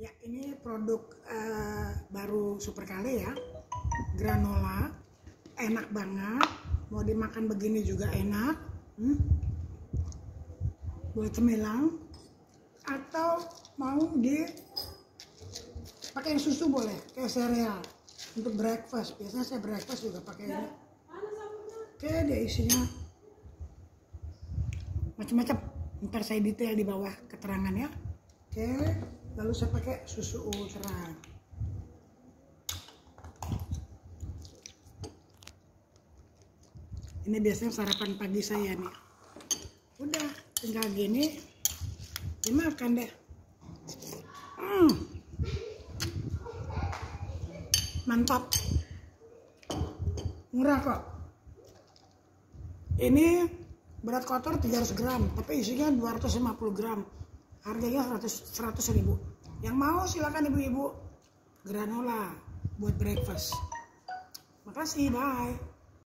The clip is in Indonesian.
Ya, ini produk eh, baru Super Kale ya. Granola. Enak banget. Mau dimakan begini juga enak. Hmm? Boleh cemilang. Atau mau di pakai susu boleh, kayak sereal untuk breakfast. Biasanya saya breakfast juga pakai ini. Oke, dia isinya macam-macam. Ntar saya detail di bawah keterangannya. Oke, lalu saya pakai susu ultra. Ini biasanya sarapan pagi saya nih. Udah, tinggal gini, dimakan deh. Hmm. Mantap. Murah kok. Ini berat kotor 300 gram, tapi isinya 250 gram. Harganya 100, 100 ribu. Yang mau silakan ibu-ibu granola buat breakfast. Makasih, bye.